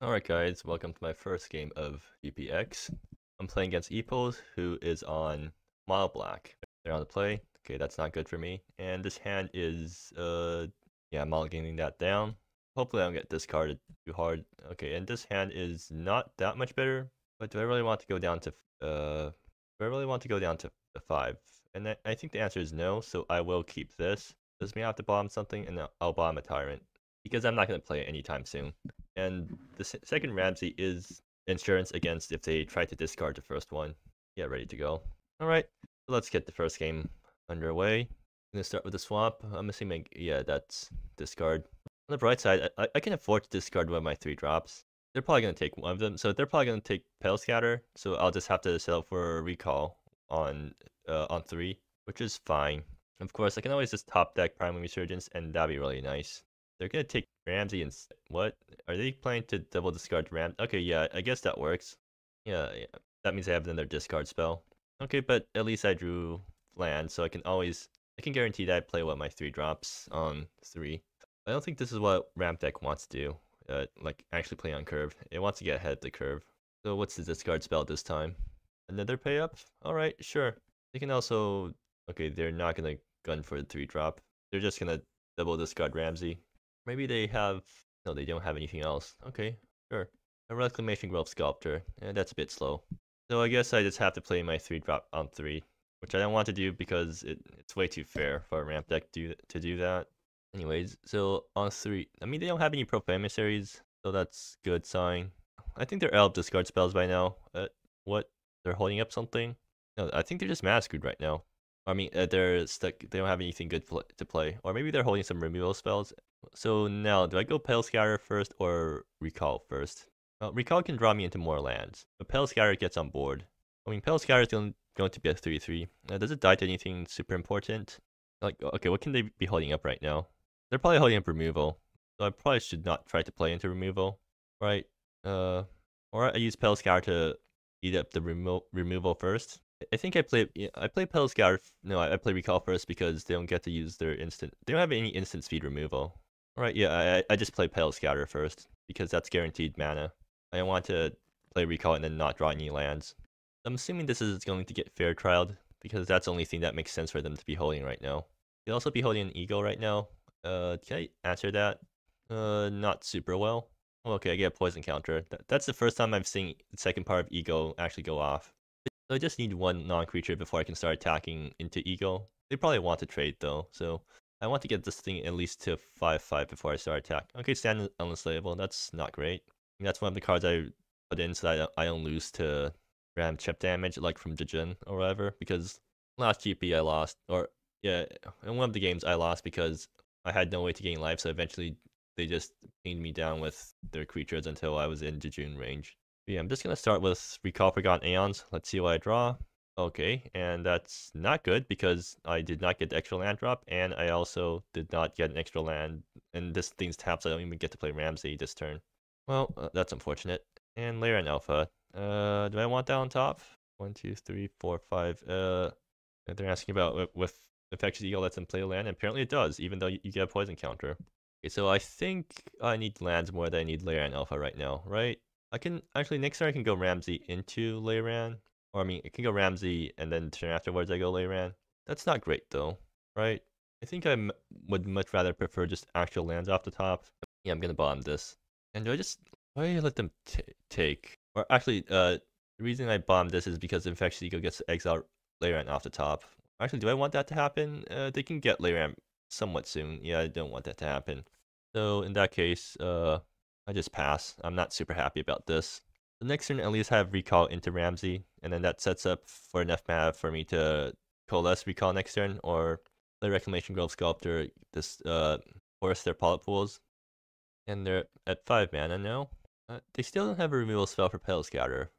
Alright guys, welcome to my first game of GPX. I'm playing against Epos, who is on Mono Black. They're on the play. Okay, that's not good for me. And this hand is, uh, yeah, I'm getting that down. Hopefully I don't get discarded too hard. Okay, and this hand is not that much better. But do I really want to go down to, uh, do I really want to go down to 5? And I, I think the answer is no, so I will keep this. Does me have to bomb something, and I'll bomb a Tyrant. Because I'm not going to play it anytime soon. And the second Ramsey is insurance against if they try to discard the first one. Yeah, ready to go. Alright, so let's get the first game underway. I'm gonna start with the swap. I'm assuming, yeah, that's discard. On the bright side, I, I can afford to discard one of my three drops. They're probably gonna take one of them, so they're probably gonna take Pale Scatter. So I'll just have to settle for a recall on uh, on three, which is fine. Of course, I can always just top deck Primal Resurgence, and that'd be really nice. They're gonna take Ramsey and what? Are they planning to double discard Ram? Okay, yeah, I guess that works. Yeah, yeah, that means I have another discard spell. Okay, but at least I drew land, so I can always I can guarantee that I play of my three drops on three. I don't think this is what Ramp deck wants to do. Uh, like actually play on curve. It wants to get ahead of the curve. So what's the discard spell this time? Another pay up? Alright, sure. They can also okay, they're not gonna gun for the three drop. They're just gonna double discard Ramsey. Maybe they have... No, they don't have anything else. Okay, sure. A Reclamation Grove Sculptor. Yeah, that's a bit slow. So I guess I just have to play my 3 drop on 3. Which I don't want to do because it, it's way too fair for a ramp deck do, to do that. Anyways, so on 3... I mean, they don't have any Profane Emissaries, so that's good sign. I think they're out discard spells by now. Uh, what? They're holding up something? No, I think they're just mana screwed right now. I mean, uh, they're stuck. They don't have anything good to play, or maybe they're holding some removal spells. So now, do I go Pale Scatter first or Recall first? Well, Recall can draw me into more lands, but Pale Scatter gets on board. I mean, Pale Scatter is going, to be a 3-3. Uh, does it die to anything super important? Like, okay, what can they be holding up right now? They're probably holding up removal, so I probably should not try to play into removal, right? Uh, or I use Pale Scatter to eat up the remo removal first. I think I play I play Pale Scatter. No, I play Recall first because they don't get to use their instant. They don't have any instant speed removal. Alright, yeah, I, I just play Pale Scatter first, because that's guaranteed mana. I don't want to play Recall and then not draw any lands. I'm assuming this is going to get fair trialed, because that's the only thing that makes sense for them to be holding right now. They also be holding an Ego right now. Uh, can I answer that? Uh, not super well. okay, I get a poison counter. That, that's the first time I've seen the second part of Ego actually go off. So I just need one non-creature before I can start attacking into Ego. They probably want to trade though, so I want to get this thing at least to 5-5 before I start attack. Okay, stand unslayable. That's not great. That's one of the cards I put in so that I don't lose to ram chip damage, like from Jejun or whatever. Because last GP I lost, or yeah, in one of the games I lost because I had no way to gain life, so eventually they just pinned me down with their creatures until I was in Jejun range. But yeah, I'm just gonna start with Recall Forgotten Aeons. Let's see what I draw. Okay, and that's not good because I did not get the extra land drop, and I also did not get an extra land. And this thing's taps, I don't even get to play Ramsey this turn. Well, uh, that's unfortunate. And Leyran Alpha. Uh, do I want that on top? One, two, three, four, five. Uh, they're asking about with Infectious Eagle lets them play land. And apparently it does, even though you, get a poison counter. Okay, so I think I need lands more than I need Leyran Alpha right now, right? I can actually next turn I can go Ramsey into Leyran. Or I mean, it can go Ramsey and then turn afterwards I go Leyran. That's not great though, right? I think I would much rather prefer just actual lands off the top. Yeah, I'm gonna bomb this. And do I just why do I let them take? Or actually, uh, the reason I bomb this is because Infectious Ego gets exiled Leyran off the top. Actually, do I want that to happen? Uh, they can get Leyran somewhat soon. Yeah, I don't want that to happen. So in that case, uh, I just pass. I'm not super happy about this. The next turn at least have recall into Ramsey, and then that sets up for enough mana for me to coalesce recall next turn, or the Reclamation Grove Sculptor this uh force their polyp pools. And they're at five mana now. Uh, they still don't have a removal spell for Pale Scatter.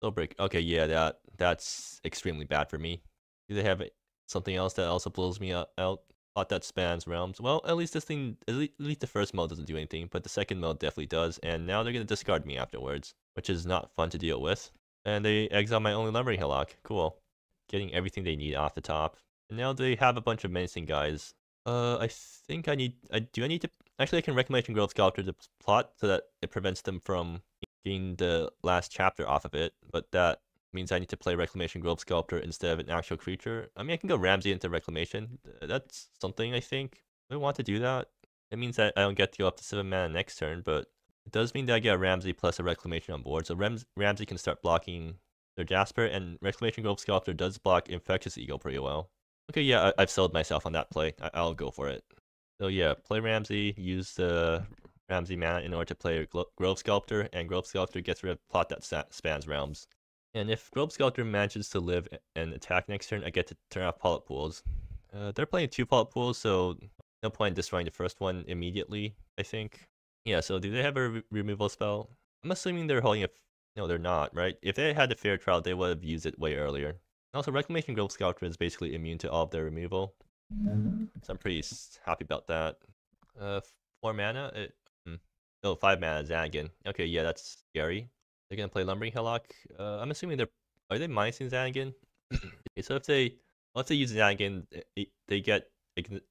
They'll break. Okay, yeah, that that's extremely bad for me. Do they have something else that also blows me out? Thought that spans realms. Well, at least this thing, at least the first mode doesn't do anything, but the second mode definitely does. And now they're gonna discard me afterwards which is not fun to deal with. And they exile my only Lumbering Hillock. Cool. Getting everything they need off the top. And now they have a bunch of menacing guys. Uh, I think I need. I do. I need to actually. I can Reclamation Grove Sculptor to plot so that it prevents them from getting the last chapter off of it. But that means I need to play Reclamation Grove Sculptor instead of an actual creature. I mean, I can go Ramsey into Reclamation. That's something I think. I want to do that. It means that I don't get to go up to seven mana next turn, but it does mean that I get Ramsey plus a Reclamation on board. So Rams Ramsey can start blocking their Jasper, and Reclamation Grove Sculptor does block Infectious Eagle pretty well. Okay, yeah, I- have sold myself on that play. I- will go for it. So yeah, play Ramsey, use the Ramsey mana in order to play Grove Sculptor, and Grove Sculptor gets rid of plot that spans realms. And if Grove Sculptor manages to live and attack next turn, I get to turn off Polyp Pools. Uh, they're playing two Polyp Pools, so no point in destroying the first one immediately, I think. Yeah, so do they have a re removal spell? I'm assuming they're holding a... No, they're not, right? If they had a fair trial, they would have used it way earlier. Also, Reclamation Grove Sculptor is basically immune to all of their removal. So I'm pretty happy about that. Uh, 4 mana? It, hmm. No, 5 mana Zanagan. Okay, yeah, that's scary. They're gonna play Lumbering Hillock. Uh, I'm assuming they're... Are they minusing Zanagan? okay, so if they... Let's say use Zanagan, they get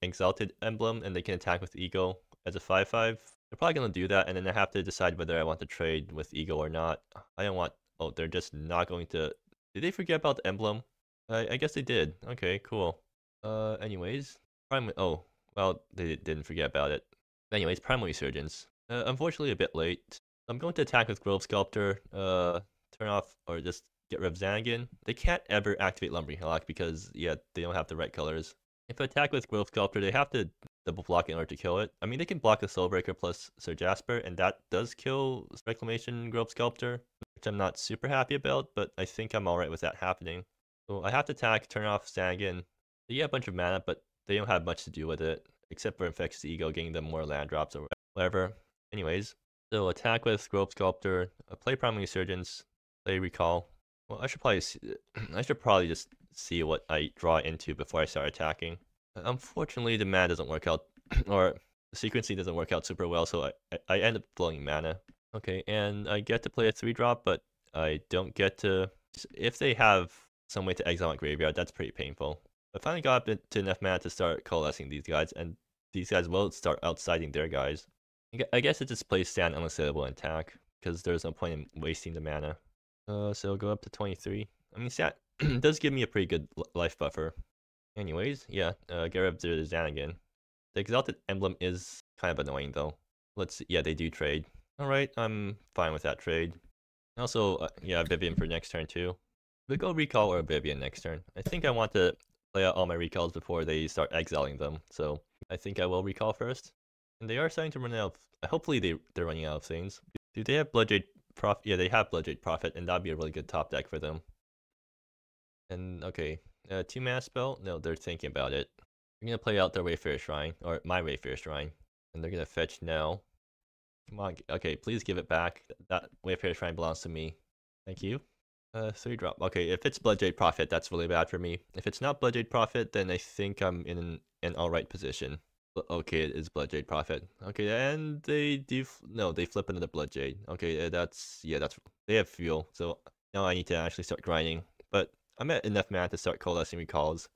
Exalted Emblem and they can attack with Ego as a 5-5. They're probably going to do that and then I have to decide whether I want to trade with Ego or not. I don't want... Oh, they're just not going to... Did they forget about the emblem? I, I guess they did. Okay, cool. Uh, anyways. Prime... Oh, well, they didn't forget about it. Anyways, Primal Resurgence. Uh, unfortunately, a bit late. I'm going to attack with Grove Sculptor. Uh, turn off or just get rid of. They can't ever activate Lumbering Hillock because, yeah, they don't have the right colors. If I attack with Grove Sculptor, they have to double block in order to kill it. I mean, they can block the Soulbreaker plus Sir Jasper, and that does kill Reclamation Grove Sculptor, which I'm not super happy about, but I think I'm alright with that happening. So I have to attack, turn off Zanagan. They get a bunch of mana, but they don't have much to do with it, except for Infectious Ego, getting them more land drops or whatever. Anyways, so attack with Grove Sculptor, play Primal Resurgence, play Recall. Well, I should probably, I should probably just see what I draw into before I start attacking. Unfortunately, the mana doesn't work out, or the sequencing doesn't work out super well, so I, I end up blowing mana. Okay, and I get to play a 3-drop, but I don't get to... If they have some way to exile my graveyard, that's pretty painful. I finally got up to enough mana to start coalescing these guys, and these guys will start outsiding their guys. I guess it just plays stand unassailable and attack, because there's no point in wasting the mana. Uh, so go up to 23. I mean, stat does give me a pretty good life buffer. Anyways, yeah, uh, rid of the Zanagan. The Exalted Emblem is kind of annoying though. Let's see. yeah, they do trade. Alright, I'm fine with that trade. Also, uh, yeah, Vivien for next turn too. We go Recall or Vivien next turn. I think I want to play out all my Recalls before they start exiling them, so I think I will Recall first. And they are starting to run out of, hopefully they, they're running out of things. Do they have blood Bloodjade Prophet? Yeah, they have blood Bloodjade Prophet, and that'd be a really good top deck for them. And okay, uh, two mana spell? No, they're thinking about it. They're gonna play out their Wayfarer Shrine, or my Wayfarer Shrine, and they're gonna fetch now. Come on, okay, please give it back. That Wayfarer Shrine belongs to me. Thank you. Uh, three drop. Okay, if it's Bloodjade Prophet, that's really bad for me. If it's not Bloodjade Prophet, then I think I'm in an, an alright position. Okay, it is Bloodjade Prophet. Okay, and they do... No, they flip into the Bloodjade. Okay, that's... Yeah, that's... They have fuel, so now I need to actually start grinding. But I'm at enough mana to start coalescing recalls.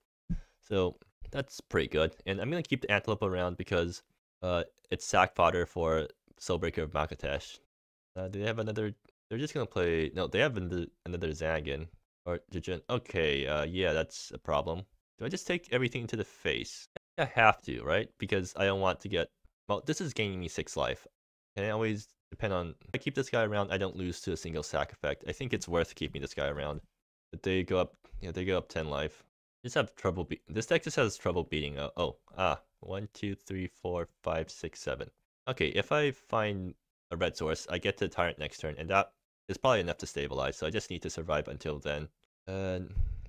So that's pretty good. And I'm going to keep the Antelope around because uh, it's sack fodder for Soulbreaker of Makatesh. Uh, do they have another... They're just going to play... No, they have another, another. Or Jujun. Okay, uh, yeah, that's a problem. Do I just take everything to the face? I have to, right? Because I don't want to get... Well, this is gaining me 6 life. And I always depend on... If I keep this guy around, I don't lose to a single sack effect. I think it's worth keeping this guy around. But they go up, yeah, they go up 10 life. Just have trouble, be this deck just has trouble beating, uh, oh, ah, one, two, three, four, five, six, seven. Okay, if I find a red source, I get to Tyrant next turn, and that is probably enough to stabilize, so I just need to survive until then. Uh,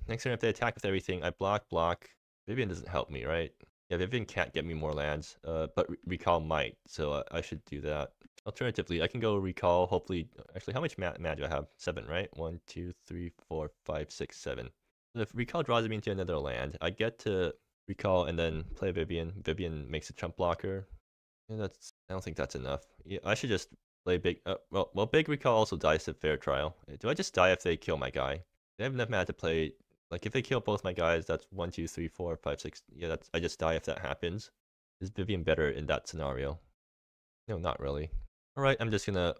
next turn, if they attack with everything, I block, block. Vivien doesn't help me, right? Yeah, Vivien can't get me more lands, uh, but Re Recall might, so I, I should do that. Alternatively, I can go recall, hopefully, actually, how much mana do I have? Seven, right? One, two, three, four, five, six, seven. So if recall draws me into another land, I get to recall and then play Vivian. Vivian makes a trump blocker. And that's, I don't think that's enough. Yeah, I should just play big, uh, well, well, big recall also dies at fair trial. Do I just die if they kill my guy? They have enough mana to play, like if they kill both my guys, that's one, two, three, four, five, six, yeah, that's, I just die if that happens. is Vivian better in that scenario? No, not really. Alright, I'm just gonna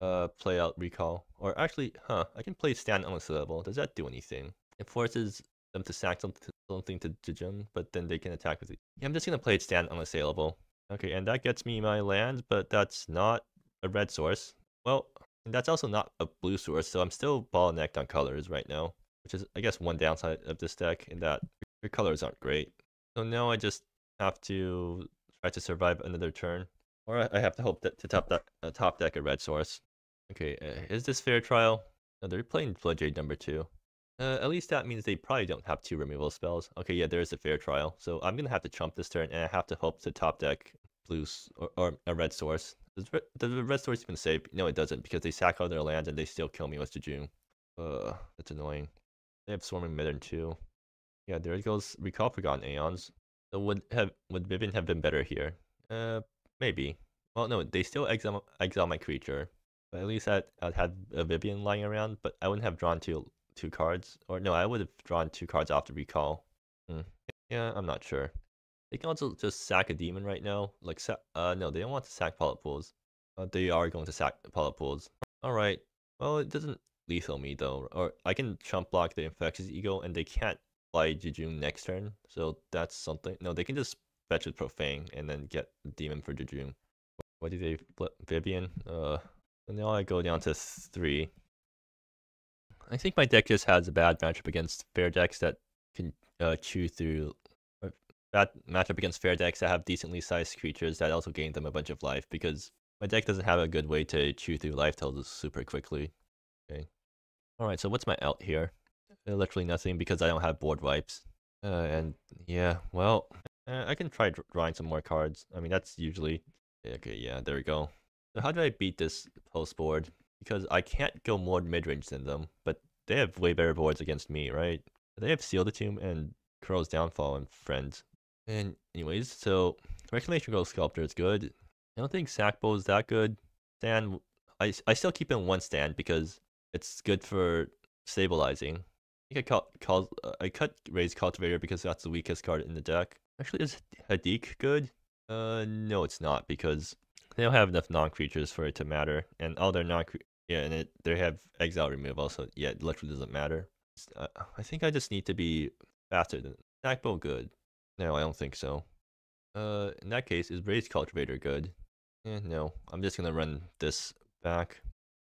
uh, play out recall. Or actually, huh, I can play stand unassailable. Does that do anything? It forces them to sack something something to Jijun, but then they can attack with it. Yeah, I'm just gonna play it stand unassailable. Okay, and that gets me my land, but that's not a red source. Well, that's also not a blue source, so I'm still bottlenecked on colors right now. Which is, I guess, one downside of this deck, in that your colors aren't great. So now I just have to try to survive another turn. Or I have to hope that to top that uh, top deck a red source. Okay, uh, is this fair trial? No, they're playing Bloodjade number two. Uh, at least that means they probably don't have two removal spells. Okay, yeah, there is a fair trial. So I'm gonna have to chump this turn, and I have to hope to top deck blues or, or a red source. Does, does the red source even save? No, it doesn't, because they sack all their lands and they still kill me with Jejun. Uh, that's annoying. They have Swarming Mitten too. Yeah, there it goes Recall Forgotten Aeons. So would have would Vivien have been better here? Uh, maybe. Well, no, they still exile exile my creature. But at least I'd, I'd had a Vivian lying around, but I wouldn't have drawn two two cards. Or no, I would have drawn two cards the recall. Hmm. Yeah, I'm not sure. They can also just sack a demon right now. Like, uh, no, they don't want to sack Polyp Pools. Uh, they are going to sack Polyp Pools. Alright. Well, it doesn't lethal me though. Or I can chump block the Infectious Ego and they can't fly Jejun next turn. So that's something. No, they can just fetch with Profane and then get Demon for Jejun. What do they flip? Vivien? Uh, and now I go down to three. I think my deck just has a bad matchup against fair decks that can uh, chew through. Uh, bad matchup against fair decks that have decently sized creatures that also gain them a bunch of life because my deck doesn't have a good way to chew through life totals super quickly. Okay. Alright, so what's my out here? Literally nothing because I don't have board wipes. Uh, and yeah, well, uh, I can try drawing some more cards. I mean, that's usually... Okay, yeah, there we go. So how do I beat this post board? Because I can't go more mid-range than them, but they have way better boards against me, right? They have Seal the Tomb and Kuro's Downfall and Friends. And anyways, so Reclamation Grove Sculptor is good. I don't think Sackbow is that good. Stand, I, I still keep in one stand because it's good for stabilizing. I think I, cut, call, uh, I cut Raise Cultivator because that's the weakest card in the deck. Actually, is Hadik good? Uh, no, it's not because they don't have enough non-creatures for it to matter, and all their non yeah, and it they have exile removal, so yeah, it literally doesn't matter. Uh, I think I just need to be faster than Sackbow good. No, I don't think so. Uh, in that case, is Raise Cultivator good? Eh, no, I'm just gonna run this back,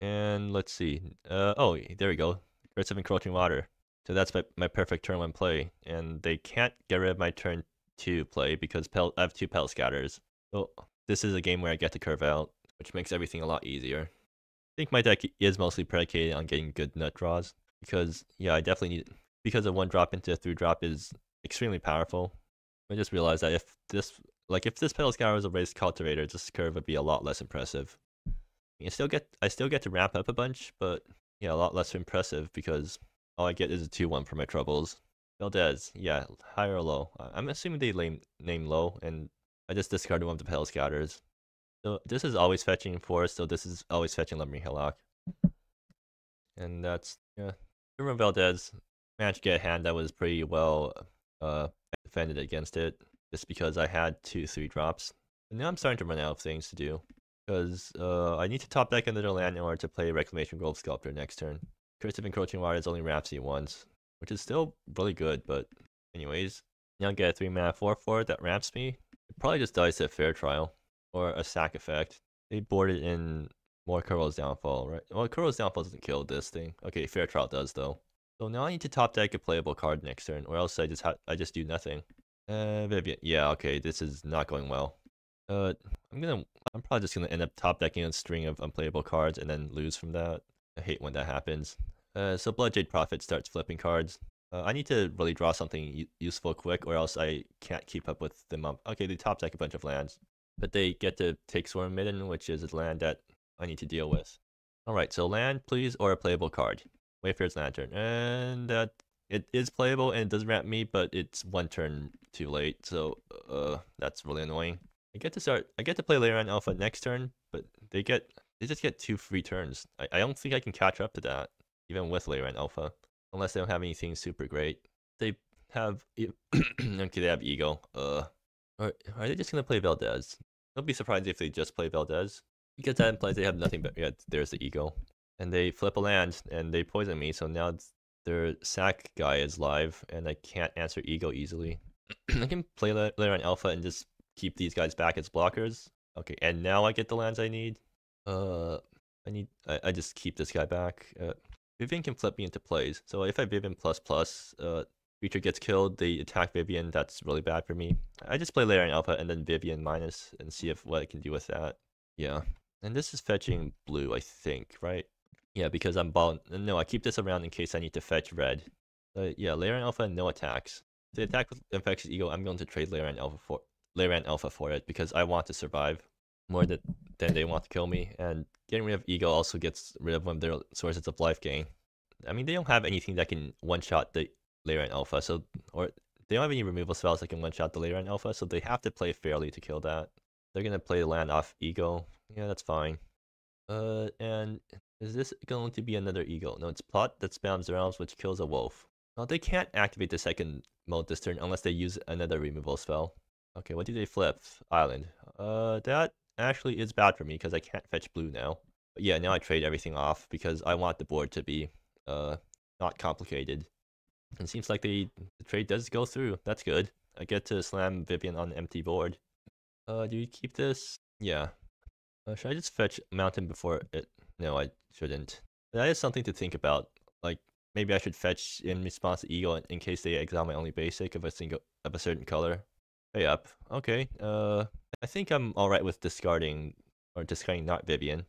and let's see. Uh, oh, there we go. Curse of Encroaching Water. So that's my, my perfect turn one play, and they can't get rid of my turn two play because pel- I have two Pelt Scatters. So this is a game where I get to curve out, which makes everything a lot easier. I think my deck is mostly predicated on getting good nut draws because yeah, I definitely need because a one drop into a three drop is extremely powerful. I just realized that if this like if this Pelt Scatter was a raised cultivator, this curve would be a lot less impressive. I still get I still get to ramp up a bunch, but yeah, a lot less impressive because all I get is a 2-1 for my troubles. Valdez, yeah, high or low. I'm assuming they name, low, and I just discarded one of the Pelt Scatters. So this is always fetching Forest, so this is always fetching Lumbering Hillock. And that's, yeah. Ruben Valdez managed to get a hand that was pretty well uh, defended against it, just because I had two three drops. And now I'm starting to run out of things to do, because uh, I need to top deck another land in order to play Reclamation Grove Sculptor next turn. Curse of Encroaching Water is only Rhapsody once, which is still really good, but anyways. Now get a 3 mana 4 4 that ramps me. It probably just dies to a fair trial or a sack effect. They boarded in more Kuro's Downfall, right? Well, Kuro's Downfall doesn't kill this thing. Okay, fair trial does though. So now I need to top deck a playable card next turn, or else I just ha I just do nothing. Uh, Vivien. Yeah, okay, this is not going well. Uh, I'm gonna, I'm probably just gonna end up top decking a string of unplayable cards and then lose from that. I hate when that happens. Uh, so Bloodjade Prophet starts flipping cards. Uh, I need to really draw something useful quick, or else I can't keep up with the. Okay, they top deck a bunch of lands, but they get to take Swarm Midden, which is a land that I need to deal with. Alright, so land, please, or a playable card. Wayfarer's Lantern. And that it is playable and it does ramp me, but it's one turn too late, so uh, that's really annoying. I get to start, I get to play Leyran Alpha next turn, but they get, they just get two free turns. I, I don't think I can catch up to that even with Leyran Alpha, unless they don't have anything super great. They have okay, they have Ego. Uh, Or are they just gonna play Valdez? Don't be surprised if they just play Valdez. Because that implies they have nothing but yeah, there's the ego. And they flip a land and they poison me, so now their sack guy is live and I can't answer ego easily. I can play Leyran Alpha and just keep these guys back as blockers. Okay, and now I get the lands I need. Uh, I need, I, I just keep this guy back. Uh, Vivien can flip me into plays. So if I Vivian plus plus, uh, creature gets killed, they attack Vivian, that's really bad for me. I just play Leyran Alpha and then Vivian minus and see if what I can do with that. Yeah. And this is fetching blue, I think, right? Yeah, because I'm ball. No, I keep this around in case I need to fetch red. Uh, yeah, Leyran Alpha, no attacks. If they attack with infectious ego, I'm going to trade Leyran Alpha for Leyran Alpha for it because I want to survive more than, than they want to kill me. And getting rid of ego also gets rid of one of their sources of life gain. I mean, they don't have anything that can one-shot the Leyran Alpha, so or they don't have any removal spells that can one-shot the Leyran Alpha, so they have to play fairly to kill that. They're gonna play land off ego. Yeah, that's fine. Uh, and is this going to be another ego? No, it's plot that spans realms, which kills a wolf. Well, they can't activate the second mode this turn unless they use another removal spell. Okay, what do they flip? Island. Uh, that actually is bad for me because I can't fetch blue now. But yeah, now I trade everything off because I want the board to be uh not complicated. It seems like the, the trade does go through. That's good. I get to slam Vivian on empty board. Uh, do you keep this? Yeah. Uh, should I just fetch Mountain before it? No, I shouldn't. That is something to think about. Like, maybe I should fetch in response to Eagle in, in case they exile my only basic of a single of a certain color. Pay up. Okay. Uh, I think I'm alright with discarding, or discarding not Vivian.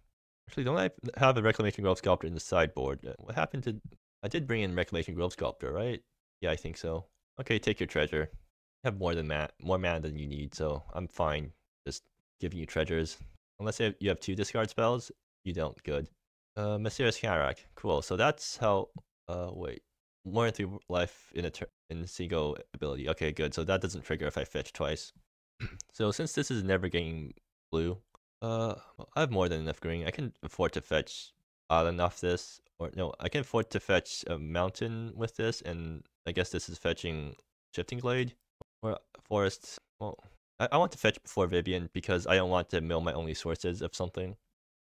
Actually, don't I have a Reclamation Grove Sculptor in the sideboard? Uh, what happened to... I did bring in Reclamation Grove Sculptor, right? Yeah, I think so. Okay, take your treasure. You have more than ma more mana than you need, so I'm fine just giving you treasures. Unless you have two discard spells, you don't. Good. Uh, Mysterious Cataract. Cool. So that's how... Uh, wait more than three life in a in single ability. Okay, good. So that doesn't trigger if I fetch twice. so since this is never getting blue, uh, I have more than enough green. I can afford to fetch island off this, or no, I can afford to fetch a mountain with this, and I guess this is fetching shifting glade or forest. Well, I, I want to fetch before Vivian because I don't want to mill my only sources of something.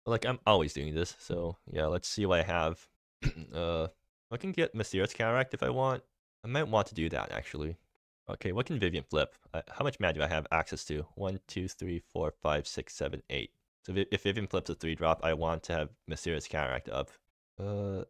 Like I'm always doing this, so yeah. Let's see what I have. uh. I can get Mysterious Cataract if I want. I might want to do that, actually. Okay, what can Vivian flip? Uh, how much mana do I have access to? 1, 2, 3, 4, 5, 6, 7, 8. So if Vivian flips a 3 drop, I want to have Mysterious Cataract up. Uh,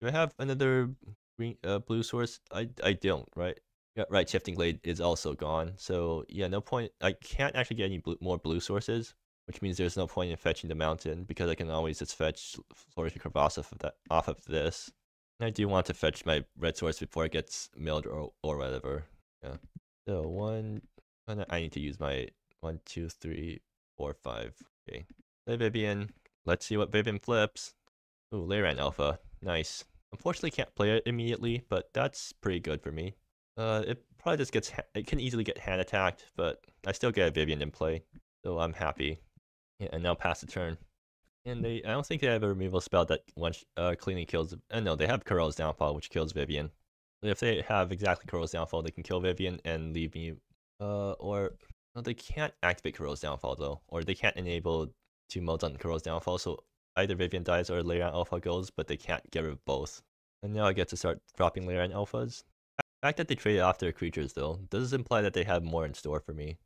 do I have another green, uh, blue source? I, I don't, right? Yeah, right, Shifting Glade is also gone. So yeah, no point. I can't actually get any blue, more blue sources, which means there's no point in fetching the mountain because I can always just fetch Flourishing Crevasse off of, that, off of this. I do want to fetch my red source before it gets milled or, or whatever. Yeah. So one, I need to use my one, two, three, four, five. Okay. Play Vivian. Let's see what Vivian flips. Ooh, Leyran Alpha. Nice. Unfortunately, can't play it immediately, but that's pretty good for me. Uh, it probably just gets, it can easily get hand attacked, but I still get a Vivien in play, so I'm happy. Yeah, and now pass the turn. And they, I don't think they have a removal spell that once uh, cleanly kills. Uh, no, they have Corel's Downfall, which kills Vivien. If they have exactly Corel's Downfall, they can kill Vivian and leave me. Uh, or no, they can't activate Corel's Downfall though, or they can't enable two modes on Corel's Downfall. So either Vivian dies or Leyran Alpha goes, but they can't get rid of both. And now I get to start dropping Leyran Alphas. The fact that they traded off their creatures though does imply that they have more in store for me.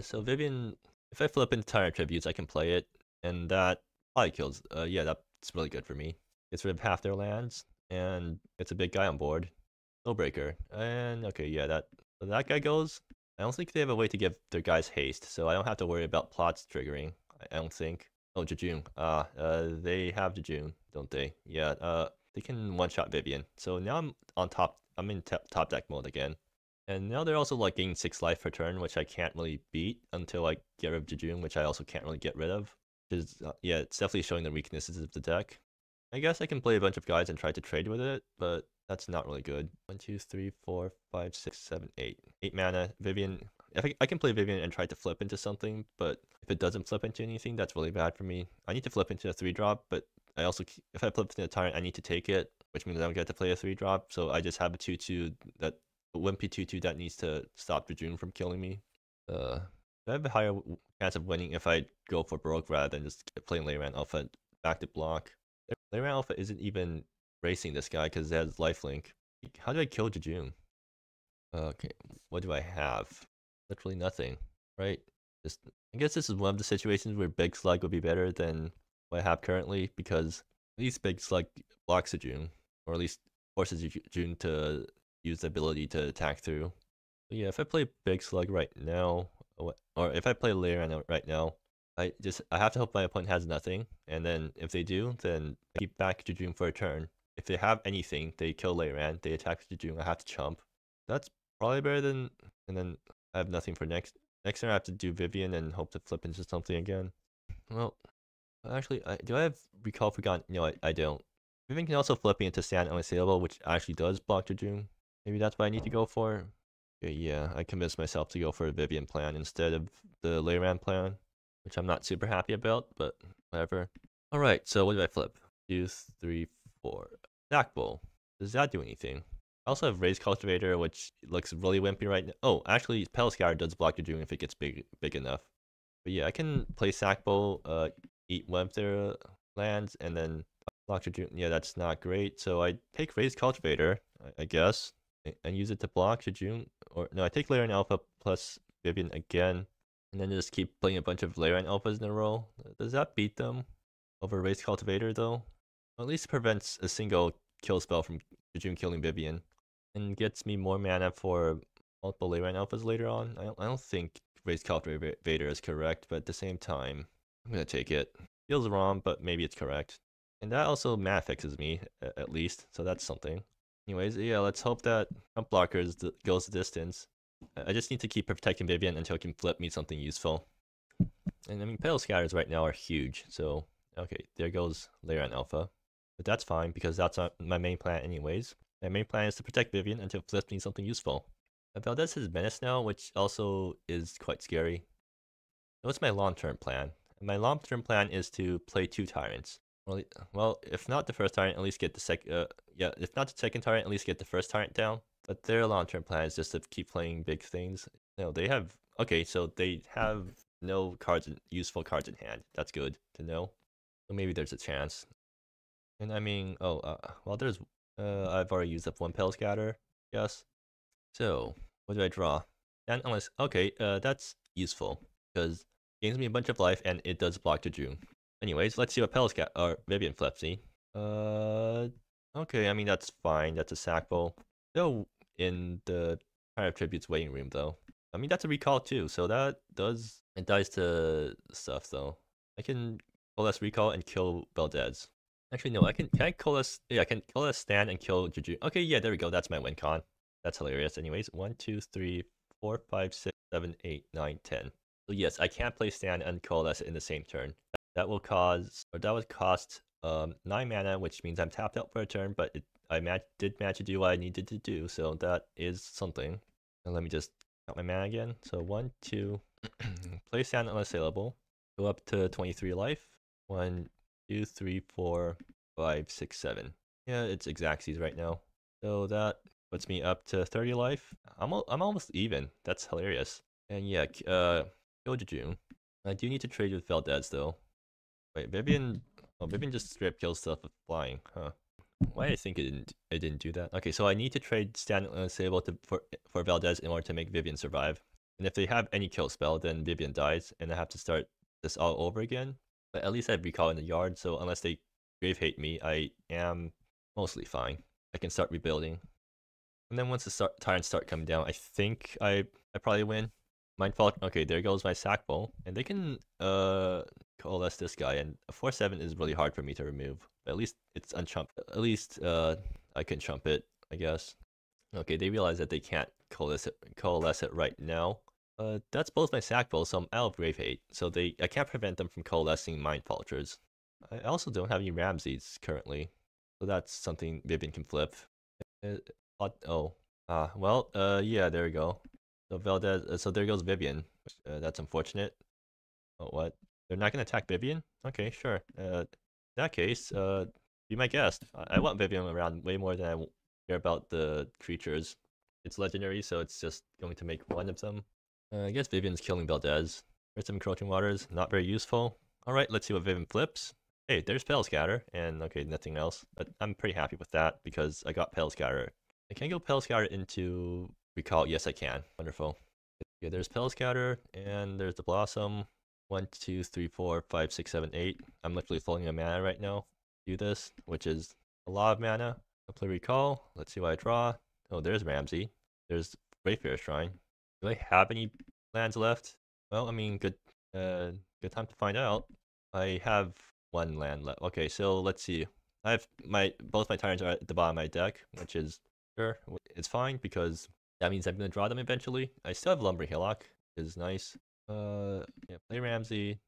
So Vivian, if I flip into Tyrant Tributes, I can play it and that probably kills. Uh, yeah, that's really good for me. Gets rid of half their lands, and it's a big guy on board. No Breaker. And okay, yeah, that that guy goes. I don't think they have a way to give their guys haste, so I don't have to worry about plots triggering. I don't think. Oh, Jejune. Ah, uh, uh, they have Jejune, don't they? Yeah, uh, they can one-shot Vivian. So now I'm on top. I'm in top deck mode again. And now they're also like gaining 6 life per turn, which I can't really beat until I get rid of Jejune, which I also can't really get rid of is uh, yeah, it's definitely showing the weaknesses of the deck. I guess I can play a bunch of guys and try to trade with it, but that's not really good. One, two, three, four, five, six, seven, eight. Eight mana. Vivien. I, I can play Vivian and try to flip into something, but if it doesn't flip into anything, that's really bad for me. I need to flip into a three drop, but I also if I flip into a tyrant, I need to take it, which means I don't get to play a three drop. So I just have a two two that a Wimpy 2-2 that needs to stop Jejune from killing me. Uh, I have a higher chance of winning if I go for Baroque rather than just playing Leyran Alpha back to block. Leyran Alpha isn't even racing this guy because it has lifelink. How do I kill Jejune? Okay, what do I have? Literally nothing, right? Just, I guess this is one of the situations where Big Slug would be better than what I have currently because at least Big Slug blocks Jejune, or at least forces Jejune to use the ability to attack through. But yeah, if I play Big Slug right now, or if I play Leyran right now, I just I have to hope my opponent has nothing, and then if they do, then I keep back Jejune for a turn. If they have anything, they kill Leyran, they attack Jejune, I have to chump. That's probably better than, and then I have nothing for next. Next turn I have to do Vivian and hope to flip into something again. Well, actually, I, do I have Recall Forgotten? No, I, I don't. Vivien can also flip into Stand Unassailable, which actually does block Jejune. Maybe that's what I need to go for. Yeah, I convinced myself to go for a Vivian plan instead of the Leyran plan, which I'm not super happy about, but whatever. Alright, so what do I flip? Two, three, four. Sack Bowl. Does that do anything? I also have Raised Cultivator, which looks really wimpy right now. Oh, actually, Scour does block Jejune if it gets big big enough. But yeah, I can play Sack Bowl, uh, eat one of their lands, and then block Jejune. Yeah, that's not great. So I take Raised Cultivator, I, I guess, and use it to block Jejune. Or no, I take Leyran Alpha plus Vivian again, and then just keep playing a bunch of Leyran Alphas in a row. Does that beat them over Raised Cultivator though? Well, at least prevents a single kill spell from Jejune killing Vivien and gets me more mana for multiple Leyran alphas later on. I don't, I don't think Raised Cultivator is correct, but at the same time, I'm gonna take it. Feels wrong, but maybe it's correct. And that also mana fixes me, at least, so that's something. Anyways, yeah, let's hope that Jump Blockers goes the distance. I just need to keep protecting Vivian until it can flip me something useful. And I mean, Petal Scatters right now are huge, so okay, there goes Leyran Alpha. But that's fine, because that's my main plan anyways. My main plan is to protect Vivian until it flips me something useful. Valdez has Menace now, which also is quite scary. what's my long-term plan? My long-term plan is to play two Tyrants. Well, well, if not the first Tyrant, at least get the second, uh, yeah, if not the second Tyrant, at least get the first Tyrant down. But their long-term plan is just to keep playing big things. No, they have, okay, so they have no cards, useful cards in hand. That's good to know. So maybe there's a chance. And I mean, oh, uh, well, there's uh, I've already used up one Petal Scatter, yes. So, what do I draw? And unless, okay, uh, that's useful, because gains me a bunch of life, and it does block Jejune. Anyways, let's see what Petal Scatter, or Vivien Flipsy. Uh, okay, I mean, that's fine, that's a sack bowl. In the of Tributes waiting room, though. I mean, that's a recall, too, so that does, it dies to stuff, though. I can coalesce recall and kill Valdez. Actually, no, I can, can I coalesce, yeah, I can coalesce stand and kill Juju. Okay, yeah, there we go, that's my win con. That's hilarious. Anyways, one, two, three, four, five, six, seven, eight, nine, ten. So yes, I can't play stand and coalesce in the same turn. That will cause, or that would cost um, 9 mana, which means I'm tapped out for a turn, but it, I did manage to do what I needed to do, so that is something. And let me just count my mana again. So 1, 2, play stand unassailable, go up to 23 life, 1, two, three, four, five, six, seven. Yeah, it's Xaxes right now. So that puts me up to 30 life. I'm, I'm almost even. That's hilarious. And yeah, uh, kill Jejune. I do need to trade with Valdez though. Wait, Vivien... Oh, Vivien just strip kills stuff with flying, huh? Why I think it didn't it didn't do that? Okay, so I need to trade Stand Unassailable to for for Valdez in order to make Vivian survive. And if they have any kill spell, then Vivian dies, and I have to start this all over again. But at least I have recall in the yard, so unless they grave hate me, I am mostly fine. I can start rebuilding. And then once the start, tyrants start coming down, I think I I probably win. Mindfall, okay, there goes my sack bowl. And they can uh coalesce this guy, and a 4-7 is really hard for me to remove. But at least it's unchump. At least uh I can chump it, I guess. Okay, they realize that they can't coalesce it, coalesce it right now. Uh, that's both my sack bowls, so I'm out of Grave Hate, so they I can't prevent them from coalescing Mind Vultures. I also don't have any Ramses currently, so that's something Vivian can flip. Uh, oh, ah, well, uh, yeah, there we go. So Valdez, uh, so there goes Vivian. Uh, that's unfortunate. Oh, what? They're not gonna attack Vivian? Okay, sure. In that case, uh, be my guest. I, I want Vivien around way more than I care about the creatures. it's legendary, so it's just going to make one of them. Uh, I guess Vivian's killing Valdez. There's some encroaching waters, not very useful. Alright, let's see what Vivian flips. Hey, there's Pale Scatter, and okay, nothing else. But I'm pretty happy with that because I got Pale Scatter. I can go Pale Scatter into Recall. Yes, I can. Wonderful. Yeah, there's Pale Scatter, and there's the Blossom. One, two, three, four, five, six, seven, eight. I'm literally throwing a mana right now. Do this, which is a lot of mana. I'll play Recall. Let's see what I draw. Oh, there's Ramsey. There's Wayfarer Shrine. Do I have any lands left? Well, I mean, good, uh, good time to find out. I have one land left. Okay, so let's see. I have my both my tyrants are at the bottom of my deck, which is sure it's fine because that means I'm gonna draw them eventually. I still have Lumbering Hillock, is nice. Uh, yeah, play Ramsey.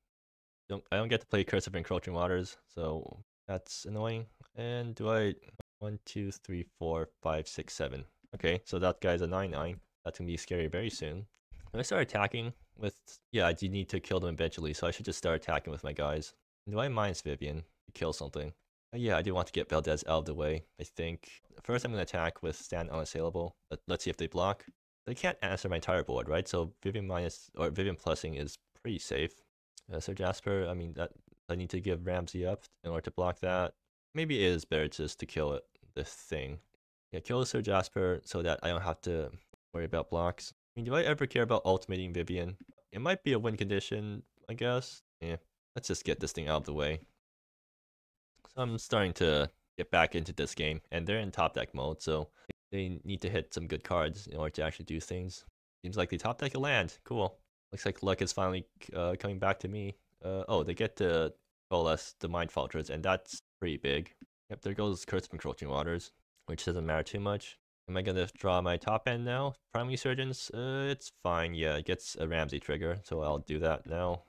Don't I don't get to play Curse of Encroaching Waters, so that's annoying. And do I one, two, three, four, five, six, seven? Okay, so that guy's a nine nine. That's gonna be scary very soon. When I start attacking with yeah, I do need to kill them eventually, so I should just start attacking with my guys. Do I minus Vivian to kill something? Uh, yeah, I do want to get Valdez out of the way, I think. First, I'm going to attack with Stand Unassailable. Let's see if they block. They can't answer my entire board, right? So Vivian minus, or Vivian plussing is pretty safe. Uh, so Jasper, I mean, that I need to give Ramsey up in order to block that. Maybe it is better just to kill it, this thing. Yeah, kill Sir Jasper so that I don't have to worry about blocks. I mean, do I ever care about ultimating Vivian? It might be a win condition, I guess. Yeah, let's just get this thing out of the way. So I'm starting to get back into this game, and they're in top deck mode, so they need to hit some good cards in order to actually do things. Seems like they top deck a land. Cool. Looks like luck is finally uh, coming back to me. Uh, oh, they get to coalesce the Mind Falters, and that's pretty big. Yep, there goes Curse of Encroaching Waters, which doesn't matter too much. Am I gonna draw my top end now? Primal Resurgence? Uh, it's fine. Yeah, it gets a Ramsey trigger, so I'll do that now.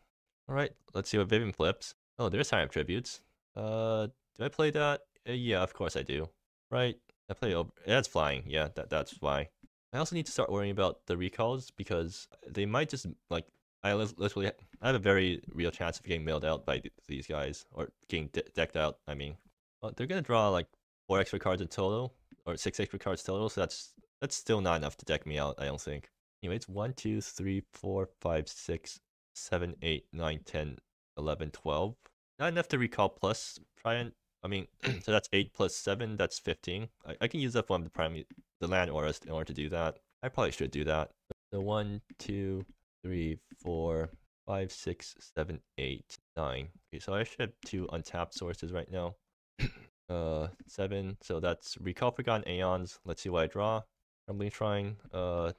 Alright, let's see what Vivian flips. Oh, there's Time Tributes. Uh, do I play that? Uh, yeah, of course I do. Right? I play over. That's flying. Yeah, that that's why. I also need to start worrying about the recalls because they might just like I literally I have a very real chance of getting mailed out by these guys or getting de decked out. I mean, well, they're gonna draw like four extra cards in total or six extra cards total, so that's that's still not enough to deck me out. I don't think. Anyway, it's one, two, three, four, five, six, seven, eight, nine, ten, eleven, twelve. Not enough to recall plus try and I mean, so that's 8 plus 7, that's 15. I, I can use up one of the prime, the land auras in order to do that. I probably should do that. So 1, 2, 3, 4, 5, 6, 7, 8, 9. Okay, so I should have two untapped sources right now. uh, 7, so that's Recall Forgotten Aeons. Let's see what I draw. Crumbling Shrine. Uh, I'm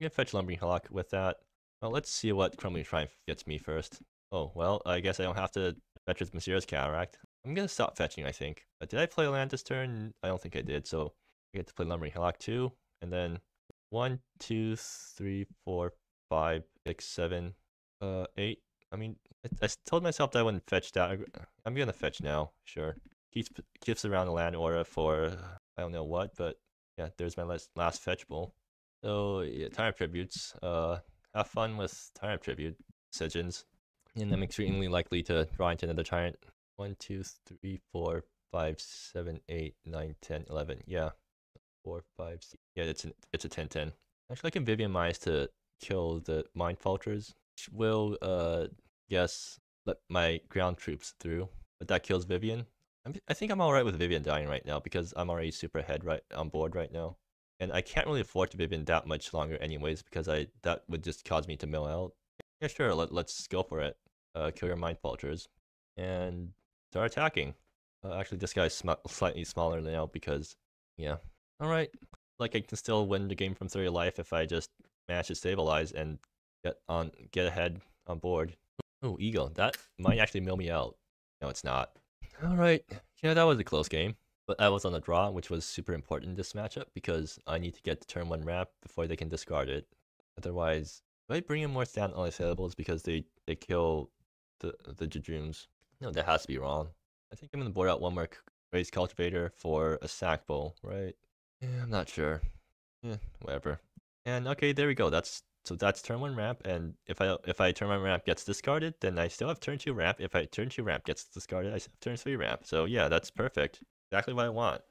gonna fetch Lumbering Hillock with that. Well, let's see what Crumbling Shrine gets me first. Oh, well, I guess I don't have to fetch with Mysterious Cataract. I'm gonna stop fetching, I think. But did I play land this turn? I don't think I did, so I get to play Lumbering Hillock too. And then one, two, three, four, five, six, seven, uh, eight. I mean, I, I told myself that I wouldn't fetch that. I'm gonna fetch now, sure. Keeps keeps around the land aura for I don't know what, but yeah, there's my last last fetch bowl. So yeah, Tyrant Tributes. Uh, have fun with Tyrant Tribute decisions. And I'm extremely likely to draw into another Tyrant 1, 2, 3, 4, 5, 7, 8, 9, 10, 11. Yeah. 4, 5, 6. Yeah, it's, an, it's a 10 10. Actually, I can Vivian Mines to kill the Mind Falters, which will, uh, yes, let my ground troops through. But that kills Vivian. I'm, I think I'm alright with Vivian dying right now because I'm already super ahead right on board right now. And I can't really afford to Vivian that much longer anyways because I that would just cause me to mill out. Yeah, sure, let, let's go for it. Uh, kill your Mind Falters. And start attacking. Uh, actually, this guy's sm slightly smaller now because, yeah. Alright, like I can still win the game from 30 life if I just manage to stabilize and get on get ahead on board. Oh, Eagle, that might actually mill me out. No, it's not. Alright, yeah, that was a close game. But I was on the draw, which was super important in this matchup because I need to get the turn 1 ramp before they can discard it. Otherwise, do I bring in more stand unassailable because they, they kill the, the Jadrooms? No, that has to be wrong. I think I'm gonna board out one more raised cultivator for a sack bowl, right? Yeah, I'm not sure. Yeah, whatever. And okay, there we go. That's so that's turn one ramp, and if I if I turn one ramp gets discarded, then I still have turn two ramp. If I turn two ramp gets discarded, I have turn three ramp. So yeah, that's perfect. Exactly what I want.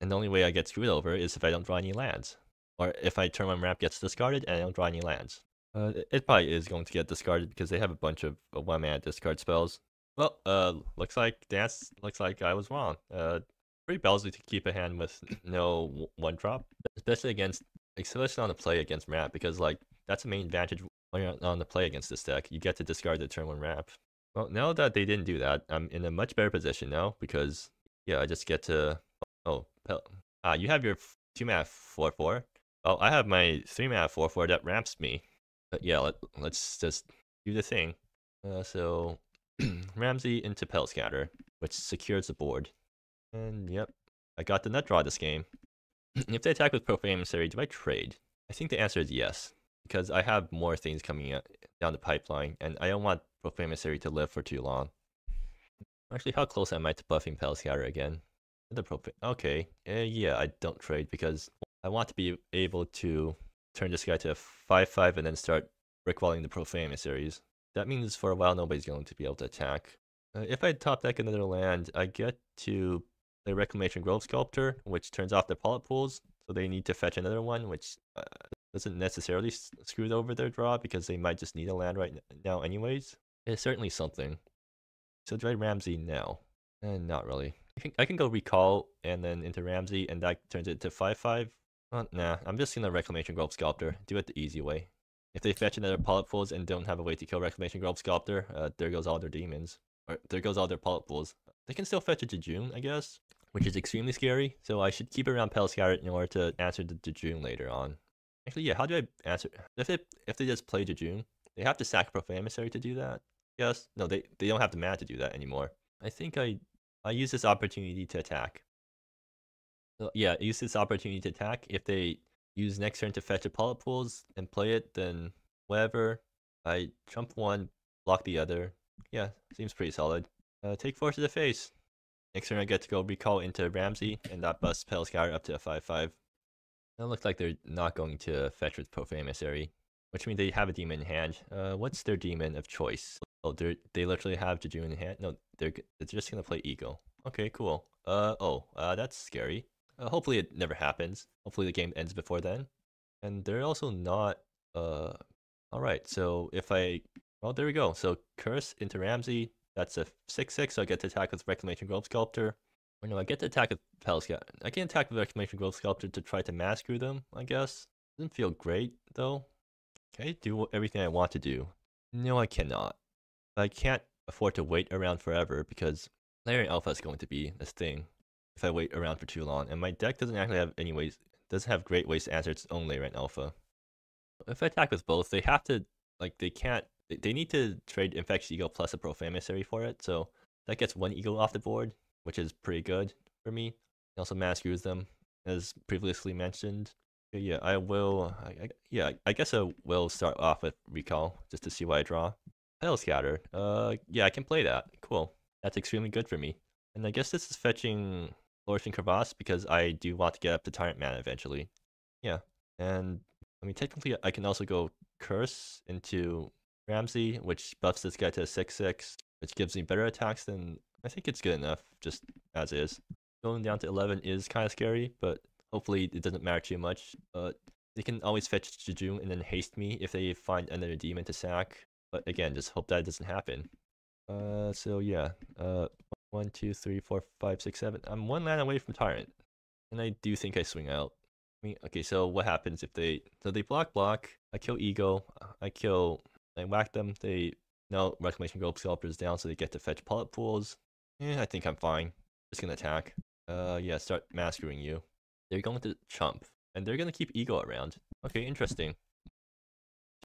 And the only way I get screwed over is if I don't draw any lands. or if I turn one ramp gets discarded and I don't draw any lands. Uh, it probably is going to get discarded because they have a bunch of uh, one mana discard spells. Well, uh, looks like dance. Looks like I was wrong. Uh, pretty ballsy to keep a hand with no one drop, especially against, especially on the play against ramp because like that's the main advantage on the play against this deck. You get to discard the turn one ramp. Well, now that they didn't do that, I'm in a much better position now because yeah, I just get to oh, uh, you have your two mana four four. Oh, I have my three mana four four that ramps me. But yeah, let, let's just do the thing. Uh, so Ramsey into Pelt Scatter, which secures the board. And yep, I got the nut draw this game. if they attack with Profane Emissary, do I trade? I think the answer is yes, because I have more things coming down the pipeline, and I don't want Profane Emissary to live for too long. Actually, how close am I to buffing Pelt Scatter again? The Profane. Okay, uh, yeah, I don't trade because I want to be able to turn this guy to a 5-5 and then start brickwalling the Profane Emissaries. That means for a while nobody's going to be able to attack. Uh, if I top deck another land, I get to play Reclamation Grove Sculptor, which turns off their Polyp Pools, so they need to fetch another one, which uh, doesn't necessarily screw over their draw because they might just need a land right now anyways. It's certainly something. So do I Ramsey now? Eh, not really. I can, I can go Recall and then into Ramsey, and that turns it to 5-5. Uh, nah, I'm just gonna Reclamation Grove Sculptor. Do it the easy way. If they fetch another Polyp Pools and don't have a way to kill Reclamation Grove Sculptor, uh, there goes all their demons. Or there goes all their Polyp Pools. They can still fetch a Jejune, I guess, which is extremely scary. So I should keep around Pelt Scatter in order to answer the Jejune later on. Actually, yeah, how do I answer? If they, if they just play Jejune, they have to sack Profane Emissary to do that. Yes? No, they, they don't have the mana to do that anymore. I think I, I use this opportunity to attack. So yeah, use this opportunity to attack. If they use next turn to fetch a Polyp Pools and play it, then whatever. I jump one, block the other. Yeah, seems pretty solid. Uh, take four to the face. Next turn I get to go recall into Ramsey, and that busts Pelt Scatter up to a 5-5. It looks like they're not going to fetch with Profane Emissary, which means they have a demon in hand. Uh, what's their demon of choice? Oh, they literally have Jejune in hand? No, they're, they're just gonna play Ego. Okay, cool. Uh, oh, uh, that's scary. Uh, hopefully it never happens. Hopefully the game ends before then. And they're also not... Uh, Alright, so if I... Well, there we go. So Curse into Ramsey. That's a 6-6, so I get to attack with Reclamation Grove Sculptor. Or no, I get to attack with Pelscat. I can attack with Reclamation Grove Sculptor to try to mask them, I guess. Doesn't feel great, though. Can I do everything I want to do? No, I cannot. I can't afford to wait around forever because Leyran Alpha is going to be this thing if I wait around for too long. And my deck doesn't actually have any ways, doesn't have great ways to answer its own Leyran Alpha. If I attack with both, they have to, like, they can't, they, need to trade Infectious Ego plus a Profane Emissary for it. So that gets one Ego off the board, which is pretty good for me. Also mass use them, as previously mentioned. Yeah, I will, I, I, yeah, I guess I will start off with Recall, just to see what I draw. Pelt Scatter, uh, yeah, I can play that. Cool. That's extremely good for me. And I guess this is fetching Flourishing Crevasse because I do want to get up to Tyrant Mana eventually. Yeah, and I mean, technically, I can also go Curse into Ramsey, which buffs this guy to a 6-6, which gives me better attacks than... I think it's good enough, just as is. Going down to 11 is kind of scary, but hopefully it doesn't matter too much. Uh, they can always fetch Jejune and then haste me if they find another demon to sack. But again, just hope that doesn't happen. Uh, so yeah, uh, one, two, three, four, five, six, seven. I'm one land away from Tyrant. And I do think I swing out. I mean, okay, so what happens if they... So they block block. I kill Ego. I kill... I whack them. They... No, Reclamation Grove Sculptor's down, so they get to fetch Polyp Pools. Yeah, I think I'm fine. Just gonna attack. Uh, yeah, start massacring you. They're going to chump. And they're gonna keep Ego around. Okay, interesting.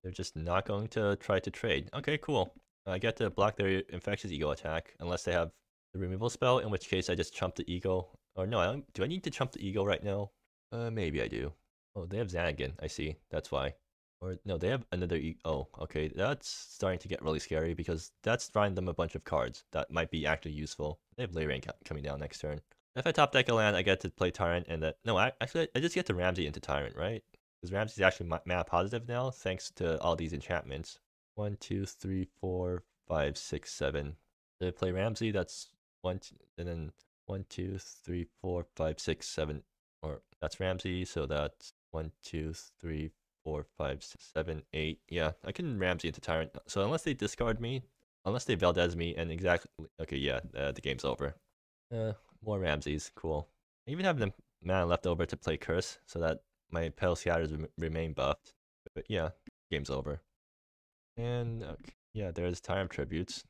They're just not going to try to trade. Okay, cool. I get to block their Infectious Ego attack, unless they have the removal spell, in which case I just chump the ego. Or no, I do I need to chump the ego right now? Uh, maybe I do. Oh, they have Zanagan, I see. That's why. Or no, they have another e Oh, okay, that's starting to get really scary because that's drawing them a bunch of cards that might be actually useful. They have Leyran coming down next turn. If I top deck a land, I get to play Tyrant and that... No, I, actually, I just get to Ramsey into Tyrant, right? Because Ramsey's actually mana positive now, thanks to all these enchantments. One, two, three, four, five, six, seven. Did I play Ramsey? That's one, and then one, two, three, four, five, six, seven, or that's Ramsey, so that's One, two, three, four, five, six, seven, eight. Yeah, I can Ramsey into Tyrant. So unless they discard me, unless they Valdez me, and exactly okay, yeah, uh, the game's over. Uh, more Ramses, cool. I even have the mana left over to play Curse, so that my Pelt Scatters remain buffed. But yeah, game's over. And okay, yeah, there's Tyrant Tributes.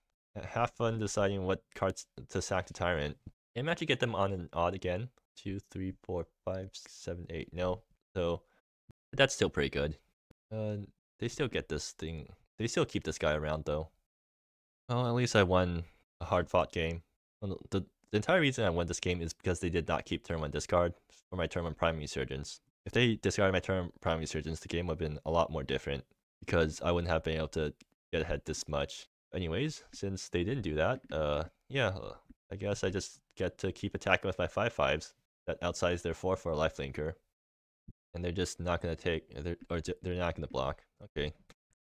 Have fun deciding what cards to sack to Tyrant. And actually get them on an odd again. Two, three, four, five, seven, eight. No, so that's still pretty good. Uh, they still get this thing. They still keep this guy around though. Well, at least I won a hard fought game. the, the entire reason I won this game is because they did not keep turn one discard for my turn one Primal Resurgence. If they discarded my turn Primal Resurgence, the game would have been a lot more different because I wouldn't have been able to get ahead this much. Anyways, since they didn't do that, uh, yeah, I guess I just get to keep attacking with my five fives that outsize their four for a lifelinker and they're just not gonna take they're or they're not gonna block. Okay,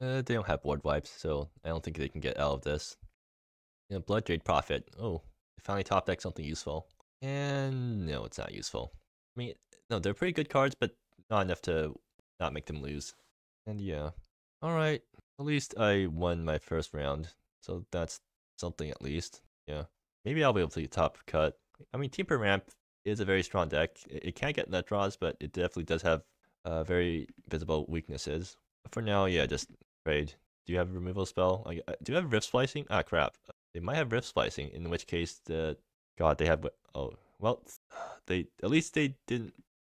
uh, they don't have board wipes, so I don't think they can get out of this. You know, Bloodjade Prophet. Oh, they finally top deck something useful. And no, it's not useful. I mean, no, they're pretty good cards, but not enough to not make them lose. And yeah, all right. At least I won my first round, so that's something at least. Yeah, maybe I'll be able to top cut. I mean, Temur Ramp is a very strong deck. It, can't get net draws, but it definitely does have uh, very visible weaknesses. For now, yeah, just trade. Do you have a removal spell? Uh, do you have rift splicing? Ah, crap. They might have rift splicing, in which case, the God, they have. Oh, well, they at least they didn't.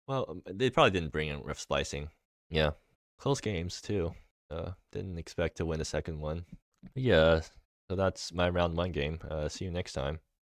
Well, um, they probably didn't bring in rift splicing. Yeah, close games too. Uh, didn't expect to win the second one. Yeah, so that's my round one game. Uh, see you next time.